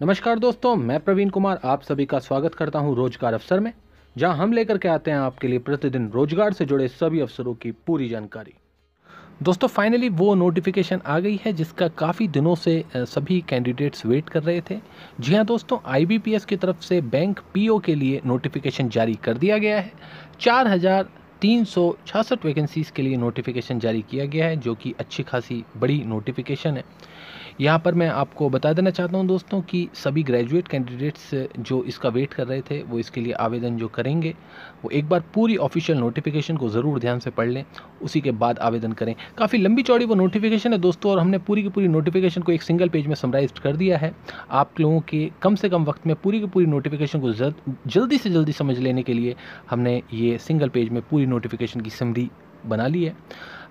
नमस्कार दोस्तों, मैं प्रवीण कुमार आप सभी का स्वागत करता हूँ रोज़गार अवसर में, जहाँ हम लेकर के आते हैं आपके लिए प्रतिदिन रोज़गार से जुड़े सभी अवसरों की पूरी जानकारी। दोस्तों फाइनली वो नोटिफिकेशन आ गई है जिसका काफ़ी दिनों से सभी कैंडिडेट्स वेट कर रहे थे। जी हाँ दोस्तों आईबीपीएस की तरफ़ से बैंक पीओ के लिए नोटिफिकेशन जारी कर दिया गया है। चार हज़ार तीन सौ छियासठ वैकेंसीज़ के लिए नोटिफिकेशन जारी किया गया है, जो कि अच्छी खासी बड़ी नोटिफिकेशन है। यहाँ पर मैं आपको बता देना चाहता हूँ दोस्तों कि सभी ग्रेजुएट कैंडिडेट्स जो इसका वेट कर रहे थे, वो इसके लिए आवेदन जो करेंगे, वो एक बार पूरी ऑफिशियल नोटिफिकेशन को ज़रूर ध्यान से पढ़ लें, उसी के बाद आवेदन करें। काफ़ी लंबी चौड़ी वो नोटिफिकेशन है दोस्तों और हमने पूरी की पूरी नोटिफिकेशन को एक सिंगल पेज में समराइज कर दिया है। आप लोगों के कम से कम वक्त में पूरी की पूरी नोटिफिकेशन को जल्दी से जल्दी समझ लेने के लिए हमने ये सिंगल पेज में पूरी नोटिफिकेशन की समरी बना ली है।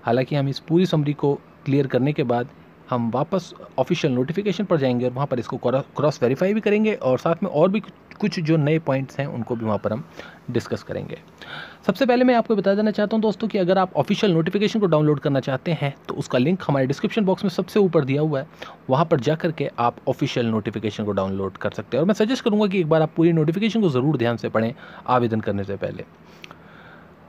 हालाँकि हम इस पूरी समरी को क्लियर करने के बाद हम वापस ऑफिशियल नोटिफिकेशन पर जाएँगे और वहाँ पर इसको क्रॉस वेरीफाई भी करेंगे और साथ में और भी कुछ जो नए पॉइंट्स हैं, उनको भी वहाँ पर हम डिस्कस करेंगे। सबसे पहले मैं आपको बता देना चाहता हूँ दोस्तों कि अगर आप ऑफिशियल नोटिफिकेशन को डाउनलोड करना चाहते हैं तो उसका लिंक हमारे डिस्क्रिप्शन बॉक्स में सबसे ऊपर दिया हुआ है। वहाँ पर जा करके आप ऑफिशियल नोटिफिकेशन को डाउनलोड कर सकते हैं। और मैं सजेस्ट करूँगा कि एक बार आप पूरी नोटिफिकेशन को ज़रूर ध्यान से पढ़ें, आवेदन करने से पहले।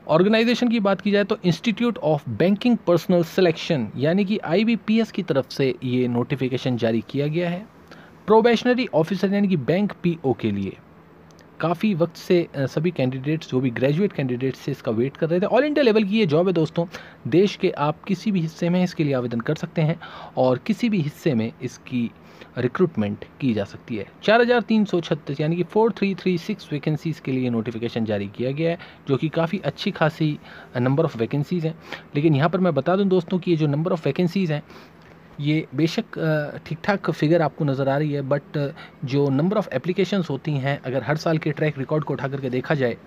ऑर्गेनाइजेशन की बात की जाए तो institute of banking personnel selection, यानी कि आईबीपीएस की तरफ़ से ये नोटिफिकेशन जारी किया गया है। प्रोबेशनरी ऑफिसर यानी कि बैंक पीओ के लिए। काफ़ी वक्त से सभी कैंडिडेट्स जो भी ग्रेजुएट कैंडिडेट्स से इसका वेट कर रहे थे। ऑल इंडिया लेवल की ये जॉब है दोस्तों। देश के आप किसी भी हिस्से में इसके लिए आवेदन कर सकते हैं और किसी भी हिस्से में इसकी रिक्रूटमेंट की जा सकती है। चार हज़ार तीन सौ छत्तीस, यानी कि four three three six vacancies के लिए नोटिफिकेशन जारी किया गया है, जो कि काफ़ी अच्छी खासी नंबर ऑफ़ वैकेंसीज़ हैं। लेकिन यहाँ पर मैं बता दूँ दोस्तों कि ये जो नंबर ऑफ़ वैकेंसीज़ हैं, ये बेशक ठीक ठाक फिगर आपको नज़र आ रही है बट जो नंबर ऑफ़ एप्लीकेशंस होती हैं, अगर हर साल के ट्रैक रिकॉर्ड को उठा करके देखा जाए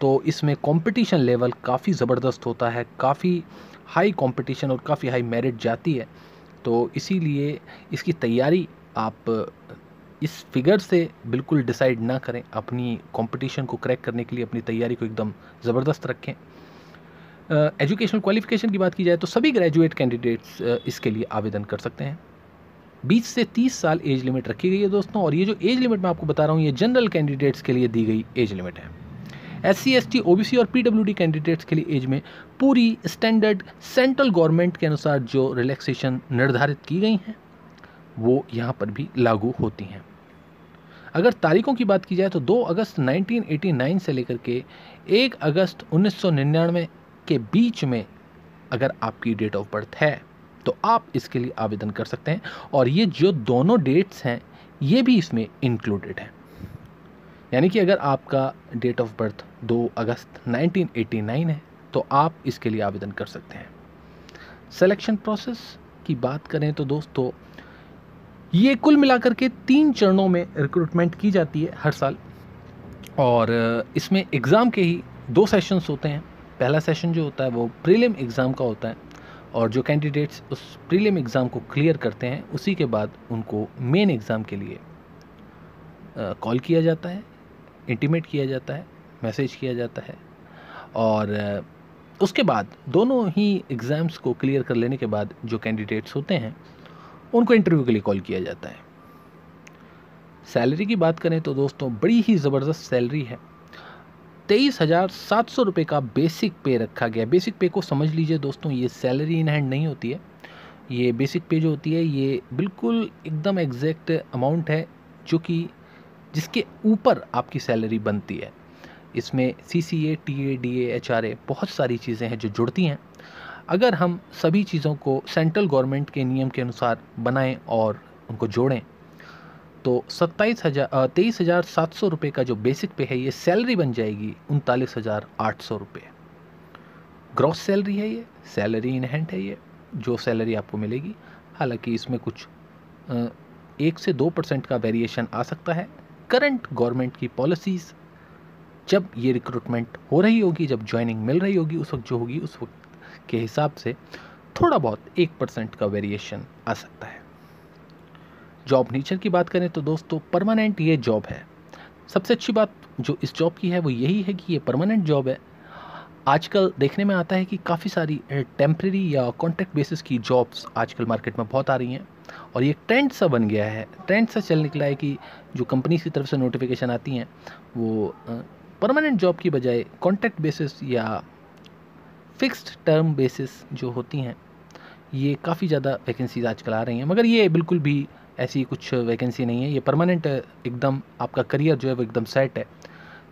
तो इसमें कंपटीशन लेवल काफ़ी ज़बरदस्त होता है, काफ़ी हाई कंपटीशन और काफ़ी हाई मेरिट जाती है। तो इसीलिए इसकी तैयारी आप इस फिगर से बिल्कुल डिसाइड ना करें। अपनी कंपटीशन को क्रैक करने के लिए, अपनी तैयारी को एकदम ज़बरदस्त रखें। एजुकेशनल क्वालिफिकेशन की बात की जाए तो सभी ग्रेजुएट कैंडिडेट्स इसके लिए आवेदन कर सकते हैं। 20 से 30 साल एज लिमिट रखी गई है दोस्तों, और ये जो एज लिमिट मैं आपको बता रहा हूँ, ये जनरल कैंडिडेट्स के लिए दी गई एज लिमिट है। S C, S T, O B C और पी डब्ल्यू डी कैंडिडेट्स के लिए एज में पूरी स्टैंडर्ड सेंट्रल गवर्नमेंट के अनुसार जो रिलैक्सेशन निर्धारित की गई हैं। वो यहाँ पर भी लागू होती हैं। अगर तारीखों की बात की जाए तो 2 अगस्त 1989 से लेकर के 1 अगस्त 1999 के बीच में अगर आपकी डेट ऑफ़ बर्थ है तो आप इसके लिए आवेदन कर सकते हैं और ये जो दोनों डेट्स हैं, ये भी इसमें इंक्लूडेड हैं। यानी कि अगर आपका डेट ऑफ़ बर्थ 2 अगस्त 1989 है तो आप इसके लिए आवेदन कर सकते हैं। सिलेक्शन प्रोसेस की बात करें तो दोस्तों ये कुल मिलाकर के तीन चरणों में रिक्रूटमेंट की जाती है हर साल। और इसमें एग्ज़ाम के ही दो सेशंस होते हैं। पहला सेशन जो होता है वो प्रीलिम एग्ज़ाम का होता है और जो कैंडिडेट्स उस प्रीलिम एग्ज़ाम को क्लियर करते हैं, उसी के बाद उनको मेन एग्ज़ाम के लिए कॉल किया जाता है इंटीमेट किया जाता है मैसेज किया जाता है। और उसके बाद दोनों ही एग्ज़ाम्स को क्लियर कर लेने के बाद जो कैंडिडेट्स होते हैं उनको इंटरव्यू के लिए कॉल किया जाता है। सैलरी की बात करें तो दोस्तों, बड़ी ही ज़बरदस्त सैलरी है। तेईस हज़ार सात सौ रुपये का बेसिक पे रखा गया। बेसिक पे को समझ लीजिए दोस्तों, ये सैलरी इन हैंड नहीं होती है। ये बेसिक पे जो होती है, ये बिल्कुल एकदम एग्जैक्ट अमाउंट है, जो कि जिसके ऊपर आपकी सैलरी बनती है। इसमें C C A T A D A H R A बहुत सारी चीज़ें हैं जो जुड़ती हैं। अगर हम सभी चीज़ों को सेंट्रल गवर्नमेंट के नियम के अनुसार बनाएँ और उनको जोड़ें तो सत्ताईस हज़ार तेईस हज़ार सात सौ रुपये का जो बेसिक पे है, ये सैलरी बन जाएगी उनतालीस हज़ार आठ सौ रुपये ग्रॉस सैलरी है ये, सैलरी इन हैंड है ये, जो सैलरी आपको मिलेगी। हालाँकि इसमें कुछ एक से दो परसेंट का वेरिएशन आ सकता है। करंट गवर्नमेंट की पॉलिसीज़, जब ये रिक्रूटमेंट हो रही होगी, जब ज्वाइनिंग मिल रही होगी, उस वक्त जो होगी, उस वक्त के हिसाब से थोड़ा बहुत एक परसेंट का वेरिएशन आ सकता है। जॉब नेचर की बात करें तो दोस्तों परमानेंट ये जॉब है। सबसे अच्छी बात जो इस जॉब की है, वो यही है कि ये परमानेंट जॉब है। आजकल देखने में आता है कि काफ़ी सारी टेम्प्रेरी या कॉन्ट्रैक्ट बेसिस की जॉब्स आजकल मार्केट में बहुत आ रही हैं और ये ट्रेंड सा बन गया है। ट्रेंड सा चल निकला है कि जो कंपनी की तरफ़ से नोटिफिकेशन आती हैं, वो परमानेंट जॉब की बजाय कॉन्ट्रैक्ट बेसिस या फिक्स्ड टर्म बेसिस जो होती हैं, ये काफ़ी ज़्यादा वैकेंसीज आजकल आ रही हैं। मगर ये बिल्कुल भी ऐसी कुछ वैकेंसी नहीं है। ये परमानेंट एकदम आपका करियर जो है वो एकदम सेट है।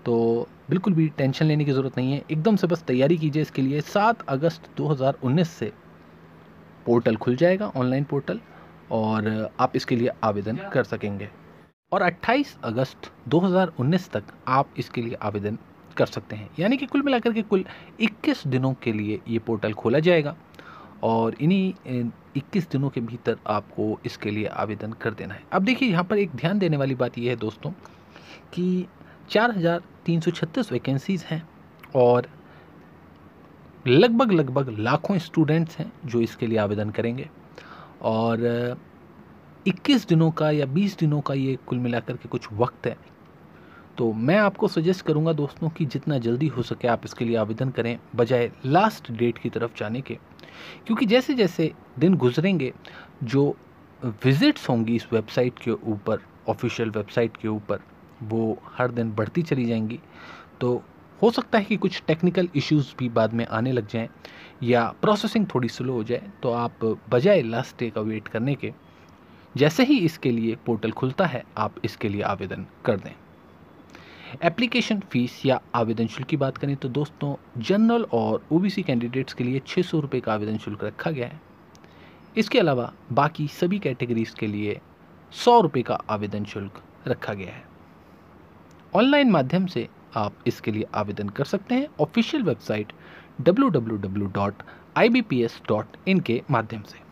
तो बिल्कुल भी टेंशन लेने की ज़रूरत नहीं है। एकदम से बस तैयारी कीजिए इसके लिए। सात अगस्त 2019 से पोर्टल खुल जाएगा, ऑनलाइन पोर्टल, और आप इसके लिए आवेदन कर सकेंगे। और 28 अगस्त 2019 तक आप इसके लिए आवेदन कर सकते हैं। यानी कि कुल मिलाकर के कुल 21 दिनों के लिए ये पोर्टल खोला जाएगा और इन्हीं 21 दिनों के भीतर आपको इसके लिए आवेदन कर देना है। अब देखिए, यहाँ पर एक ध्यान देने वाली बात यह है दोस्तों कि चार हज़ार तीन सौ छत्तीस वैकेंसीज़ हैं और लगभग लगभग लाखों स्टूडेंट्स हैं जो इसके लिए आवेदन करेंगे और 21 दिनों का या 20 दिनों का ये कुल मिलाकर के कुछ वक्त है। तो मैं आपको सजेस्ट करूँगा दोस्तों कि जितना जल्दी हो सके आप इसके लिए आवेदन करें, बजाय लास्ट डेट की तरफ़ जाने के। क्योंकि जैसे जैसे दिन गुजरेंगे, जो विज़िट्स होंगी इस वेबसाइट के ऊपर ऑफिशियल वेबसाइट के ऊपर, वो हर दिन बढ़ती चली जाएँगी। तो हो सकता है कि कुछ टेक्निकल इश्यूज़ भी बाद में आने लग जाएँ, या प्रोसेसिंग थोड़ी स्लो हो जाए तो आप बजाय लास्ट डे का वेट करने के, जैसे ही इसके लिए पोर्टल खुलता है, आप इसके लिए आवेदन कर दें। एप्लीकेशन फ़ीस या आवेदन शुल्क की बात करें तो दोस्तों, जनरल और ओबीसी कैंडिडेट्स के लिए छः सौ का आवेदन शुल्क रखा गया है। इसके अलावा बाकी सभी कैटेगरीज के लिए सौ रुपये का आवेदन शुल्क रखा गया है। ऑनलाइन माध्यम से आप इसके लिए आवेदन कर सकते हैं। ऑफिशियल वेबसाइट www.ibps.in के माध्यम से।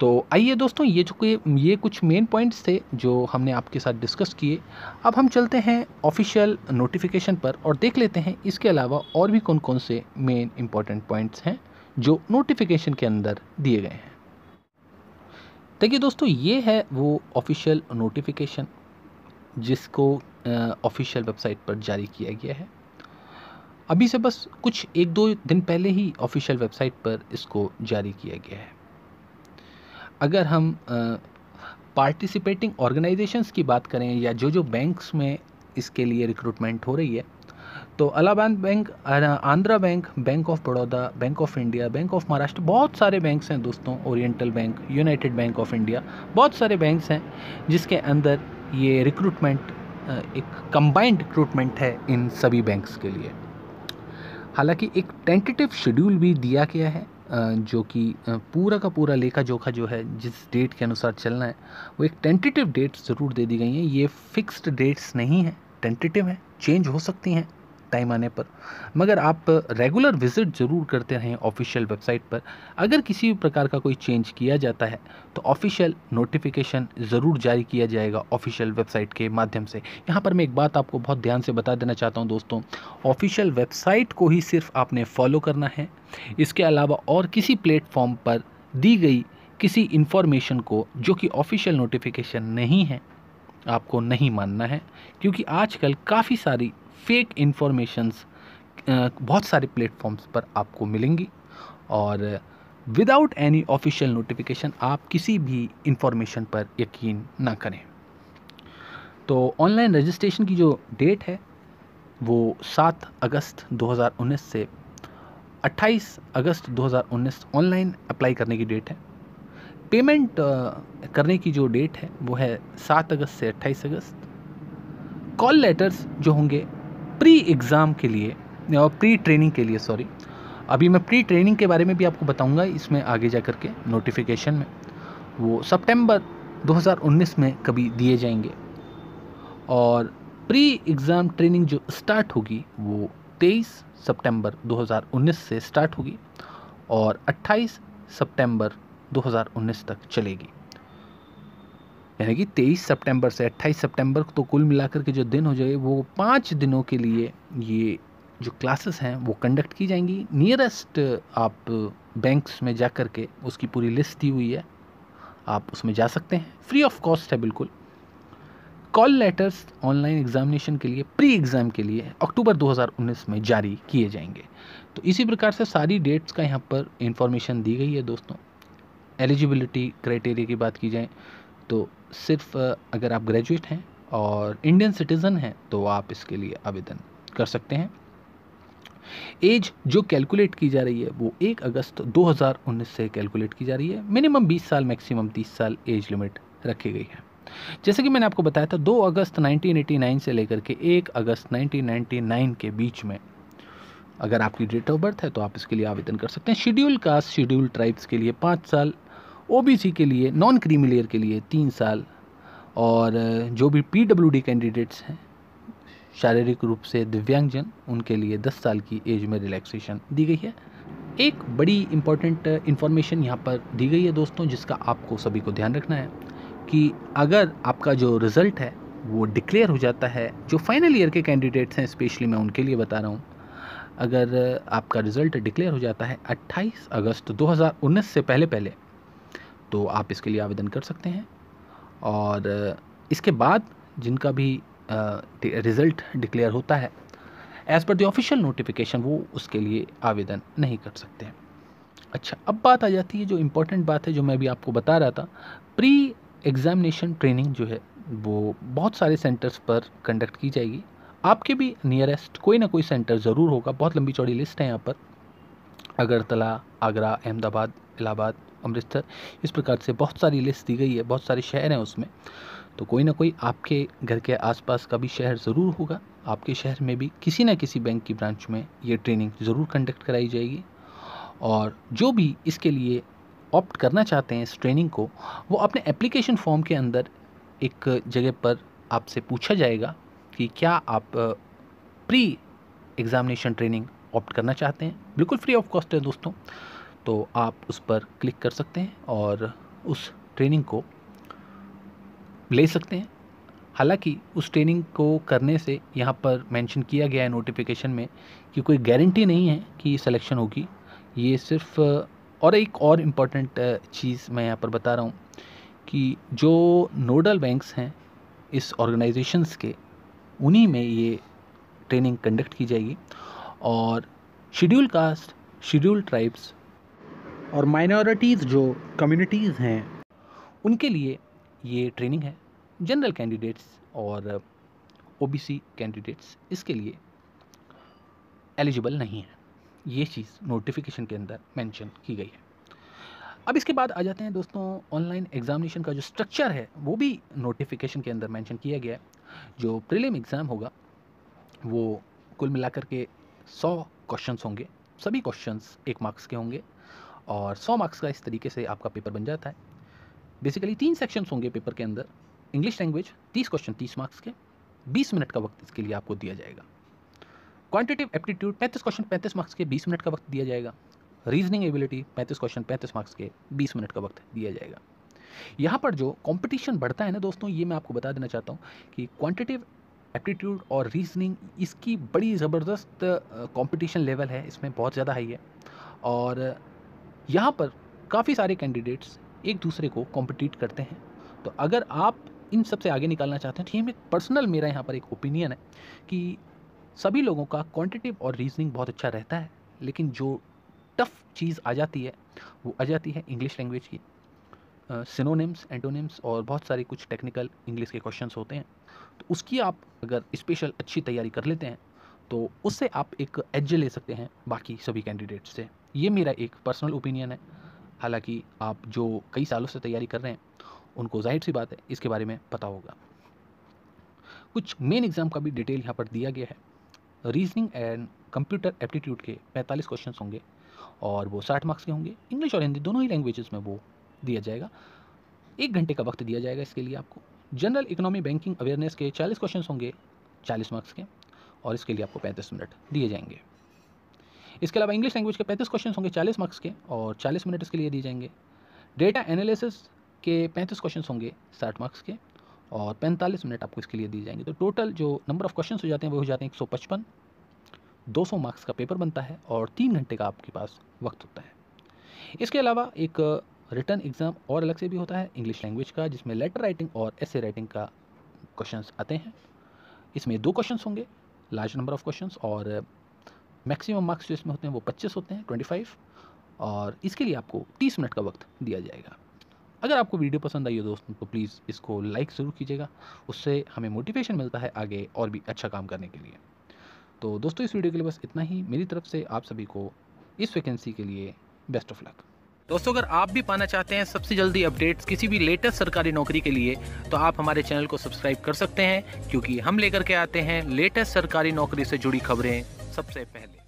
तो आइए दोस्तों, ये जो ये कुछ मेन पॉइंट्स थे जो हमने आपके साथ डिस्कस किए। अब हम चलते हैं ऑफिशियल नोटिफिकेशन पर और देख लेते हैं इसके अलावा और भी कौन कौन से मेन इंपॉर्टेंट पॉइंट्स हैं जो नोटिफिकेशन के अंदर दिए गए हैं। देखिए दोस्तों, ये है वो ऑफिशियल नोटिफिकेशन जिसको ऑफिशियल वेबसाइट पर जारी किया गया है। अभी से बस कुछ एक दो दिन पहले ही ऑफिशियल वेबसाइट पर इसको जारी किया गया है। अगर हम पार्टिसिपेटिंग ऑर्गेनाइजेशंस की बात करें या जो जो बैंक्स में इसके लिए रिक्रूटमेंट हो रही है तो Allahabad bank Andhra bank bank of Baroda bank of India bank of Maharashtra बहुत सारे बैंक्स हैं दोस्तों oriental bank united bank of India बहुत सारे बैंक्स हैं जिसके अंदर ये रिक्रूटमेंट एक कंबाइंड रिक्रूटमेंट है इन सभी बैंक्स के लिए। हालाँकि एक टेंटेटिव शेड्यूल भी दिया गया है जो कि पूरा का पूरा लेखा जोखा जो है, जिस डेट के अनुसार चलना है, वो एक टेंटेटिव डेट ज़रूर दे दी गई हैं। ये फिक्स्ड डेट्स नहीं हैं टेंटेटिव हैं चेंज हो सकती हैं। टाइम आने पर। मगर आप रेगुलर विज़िट ज़रूर करते रहें ऑफिशियल वेबसाइट पर। अगर किसी भी प्रकार का कोई चेंज किया जाता है तो ऑफिशियल नोटिफिकेशन ज़रूर जारी किया जाएगा ऑफिशियल वेबसाइट के माध्यम से। यहाँ पर मैं एक बात आपको बहुत ध्यान से बता देना चाहता हूँ दोस्तों। ऑफिशियल वेबसाइट को ही सिर्फ़ आपने फॉलो करना है। इसके अलावा और किसी प्लेटफॉर्म पर दी गई किसी इन्फॉर्मेशन को, जो कि ऑफिशियल नोटिफिकेशन नहीं है, आपको नहीं मानना है, क्योंकि आजकल काफ़ी सारी फेक इन्फॉर्मेशंस बहुत सारे प्लेटफॉर्म्स पर आपको मिलेंगी और विदाउट एनी ऑफिशियल नोटिफिकेशन आप किसी भी इंफॉर्मेशन पर यकीन ना करें। तो ऑनलाइन रजिस्ट्रेशन की जो डेट है, वो सात अगस्त 2019 से 28 अगस्त 2019 ऑनलाइन अप्लाई करने की डेट है। पेमेंट करने की जो डेट है, वो है सात अगस्त से 28 अगस्त। कॉल लेटर्स जो होंगे प्री एग्ज़ाम के लिए, और प्री ट्रेनिंग के लिए सॉरी अभी मैं प्री ट्रेनिंग के बारे में भी आपको बताऊँगा इसमें आगे जा कर के नोटिफिकेशन में। वो सितंबर 2019 में कभी दिए जाएँगे। और प्री एग्ज़ाम ट्रेनिंग जो स्टार्ट होगी, वो 23 सितंबर 2019 से स्टार्ट होगी और 28 सितंबर 2019 तक चलेगी। यानी कि 23 सितंबर से 28 सितंबर तो कुल मिलाकर के जो दिन हो जाए, वो पाँच दिनों के लिए ये जो क्लासेस हैं, वो कंडक्ट की जाएँगी। नियरेस्ट आप बैंक्स में जा कर के उसकी पूरी लिस्ट दी हुई है, आप उसमें जा सकते हैं। फ्री ऑफ़ कॉस्ट है बिल्कुल। कॉल लेटर्स ऑनलाइन एग्जामिनेशन के लिए प्री एग्ज़ाम के लिए अक्टूबर 2019 में जारी किए जाएँगे। तो इसी प्रकार से सारी डेट्स का यहाँ पर इंफॉर्मेशन दी गई है दोस्तों। एलिजिबिलिटी क्राइटेरिया की बात की जाए तो सिर्फ़ अगर आप ग्रेजुएट हैं और इंडियन सिटीज़न हैं तो आप इसके लिए आवेदन कर सकते हैं। एज जो कैलकुलेट की जा रही है, वो एक अगस्त 2019 से कैलकुलेट की जा रही है। मिनिमम 20 साल मैक्सिमम 30 साल एज लिमिट रखी गई है। जैसे कि मैंने आपको बताया था 2 अगस्त 1989 से लेकर के 1 अगस्त 1999 के बीच में अगर आपकी डेट ऑफ़ बर्थ है तो आप इसके लिए आवेदन कर सकते हैं। शेड्यूल कास्ट शेड्यूल ट्राइब्स के लिए पाँच साल ओबीसी के लिए नॉन क्रीमिलियर के लिए तीन साल और जो भी पीडब्ल्यूडी कैंडिडेट्स हैं, शारीरिक रूप से दिव्यांगजन, उनके लिए 10 साल की एज में रिलैक्सेशन दी गई है। एक बड़ी इंपॉर्टेंट इन्फॉर्मेशन यहाँ पर दी गई है दोस्तों, जिसका आपको सभी को ध्यान रखना है, कि अगर आपका जो रिज़ल्ट है, वो डिक्लेयर हो जाता है, जो फाइनल ईयर के कैंडिडेट्स हैं स्पेशली मैं उनके लिए बता रहा हूँ, अगर आपका रिज़ल्ट डिक्लेयर हो जाता है 28 अगस्त 2019 से पहले पहले तो आप इसके लिए आवेदन कर सकते हैं। और इसके बाद जिनका भी रिज़ल्ट डिक्लेयर होता है, as per the official notification वो उसके लिए आवेदन नहीं कर सकते हैं। अच्छा अब बात आ जाती है जो इम्पोर्टेंट बात है जो मैं भी आपको बता रहा था। प्री एग्ज़ामिनेशन ट्रेनिंग जो है, वो बहुत सारे सेंटर्स पर कंडक्ट की जाएगी। आपके भी नियरेस्ट कोई ना कोई सेंटर ज़रूर होगा। बहुत लंबी चौड़ी लिस्ट है यहाँ पर। अगरतला, आगरा, अहमदाबाद, इलाहाबाद अमृतसर। इस प्रकार से बहुत सारी लिस्ट दी गई है, बहुत सारे शहर हैं उसमें। तो कोई ना कोई आपके घर के आसपास का भी शहर ज़रूर होगा। आपके शहर में भी किसी न किसी बैंक की ब्रांच में ये ट्रेनिंग ज़रूर कंडक्ट कराई जाएगी। और जो भी इसके लिए ऑप्ट करना चाहते हैं इस ट्रेनिंग को, वो अपने एप्लीकेशन फॉर्म के अंदर एक जगह पर आपसे पूछा जाएगा कि क्या आप प्री एग्ज़ामिनेशन ट्रेनिंग ऑप्ट करना चाहते हैं। बिल्कुल फ्री ऑफ़ कॉस्ट है दोस्तों। तो आप उस पर क्लिक कर सकते हैं और उस ट्रेनिंग को ले सकते हैं। हालाँकि उस ट्रेनिंग को करने से यहाँ पर मेंशन किया गया है नोटिफिकेशन में कि कोई गारंटी नहीं है कि सिलेक्शन होगी। ये सिर्फ़, और एक और इंपॉर्टेंट चीज़ मैं यहाँ पर बता रहा हूँ कि जो नोडल बैंक्स हैं इस ऑर्गेनाइजेशंस के, उन्हीं में ये ट्रेनिंग कंडक्ट की जाएगी। और शेड्यूल कास्ट, शेड्यूल ट्राइब्स और माइनॉरिटीज़ जो कम्युनिटीज़ हैं, उनके लिए ये ट्रेनिंग है। जनरल कैंडिडेट्स और ओबीसी कैंडिडेट्स इसके लिए एलिजिबल नहीं है। ये चीज़ नोटिफिकेशन के अंदर मेंशन की गई है। अब इसके बाद आ जाते हैं दोस्तों ऑनलाइन एग्जामिनेशन का जो स्ट्रक्चर है, वो भी नोटिफिकेशन के अंदर मेंशन किया गया है। जो प्रीलिम एग्ज़ाम होगा, वो कुल मिलाकर के सौ क्वेश्चंस होंगे। सभी क्वेश्चंस एक मार्क्स के होंगे। और सौ मार्क्स का इस तरीके से आपका पेपर बन जाता है। बेसिकली तीन सेक्शंस होंगे पेपर के अंदर इंग्लिश लैंग्वेज तीस क्वेश्चन तीस मार्क्स के, बीस मिनट का वक्त इसके लिए आपको दिया जाएगा। क्वांटिटिव एप्टीट्यूड पैंतीस क्वेश्चन पैंतीस मार्क्स के, बीस मिनट का वक्त दिया जाएगा। रीजनिंग एबिलिटी पैंतीस क्वेश्चन पैंतीस मार्क्स के, बीस मिनट का वक्त दिया जाएगा। यहाँ पर जो कंपटीशन बढ़ता है ना दोस्तों, ये मैं आपको बता देना चाहता हूँ कि क्वांटिटिव एप्टीट्यूड और रीजनिंग इसकी बड़ी ज़बरदस्त कंपटीशन लेवल है, इसमें बहुत ज़्यादा हाई है। और यहाँ पर काफ़ी सारे कैंडिडेट्स एक दूसरे को कॉम्पिटिट करते हैं। तो अगर आप इन सबसे आगे निकालना चाहते हैं तो ये पर्सनल मेरा यहाँ पर एक ओपिनियन है कि सभी लोगों का क्वांटिटिव और रीजनिंग बहुत अच्छा रहता है, लेकिन जो टफ चीज़ आ जाती है, वो आ जाती है इंग्लिश लैंग्वेज की। सिनोनिम्स एंटोनिम्स और बहुत सारे कुछ टेक्निकल इंग्लिश के क्वेश्चन होते हैं। तो उसकी आप अगर स्पेशल अच्छी तैयारी कर लेते हैं तो उससे आप एक एज ले सकते हैं बाकी सभी कैंडिडेट से। ये मेरा एक पर्सनल ओपिनियन है। हालाँकि आप जो कई सालों से तैयारी कर रहे हैं, उनको ज़ाहिर सी बात है, इसके बारे में पता होगा। कुछ मेन एग्ज़ाम का भी डिटेल यहाँ पर दिया गया है। रीजनिंग एंड कंप्यूटर एप्टीट्यूड के 45 क्वेश्चन होंगे और वो 60 मार्क्स के होंगे। इंग्लिश और हिंदी दोनों ही लैंग्वेजेस में वो दिया जाएगा। एक घंटे का वक्त दिया जाएगा इसके लिए आपको। जनरल इकोनॉमी बैंकिंग अवेयरनेस के 40 क्वेश्चन होंगे 40 मार्क्स के, और इसके लिए आपको 35 मिनट दिए जाएँगे। इसके अलावा इंग्लिश लैंग्वेज के 35 क्वेश्चन होंगे 40 मार्क्स के और 40 मिनट इसके लिए दिए जाएँगे। डेटा एनालिसिस के 35 क्वेश्चन होंगे 60 मार्क्स के और 45 मिनट आपको इसके लिए दिए जाएँगे। तो टोटल जो नंबर ऑफ़ क्वेश्चन हो जाते हैं वो हो जाते हैं एक सौ पचपन, दो सौ मार्क्स का पेपर बनता है और तीन घंटे का आपके पास वक्त होता है। इसके अलावा एक रिटर्न एग्ज़ाम और अलग से भी होता है इंग्लिश लैंग्वेज का, जिसमें लेटर राइटिंग और एसे राइटिंग का क्वेश्चंस आते हैं। इसमें दो क्वेश्चंस होंगे लार्ज नंबर ऑफ़ क्वेश्चंस और मैक्सिमम मार्क्स जो इसमें होते हैं वो 25 होते हैं 25 और इसके लिए आपको 30 मिनट का वक्त दिया जाएगा। अगर आपको वीडियो पसंद आई हो दोस्तों तो प्लीज़ इसको लाइक ज़रूर कीजिएगा। उससे हमें मोटिवेशन मिलता है आगे और भी अच्छा काम करने के लिए। तो दोस्तों, इस वीडियो के लिए बस इतना ही। मेरी तरफ़ से आप सभी को इस वैकेंसी के लिए बेस्ट ऑफ़ लक। दोस्तों, अगर आप भी पाना चाहते हैं सबसे जल्दी अपडेट्स किसी भी लेटेस्ट सरकारी नौकरी के लिए तो आप हमारे चैनल को सब्सक्राइब कर सकते हैं, क्योंकि हम लेकर के आते हैं लेटेस्ट सरकारी नौकरी से जुड़ी खबरें। सबसे पहले।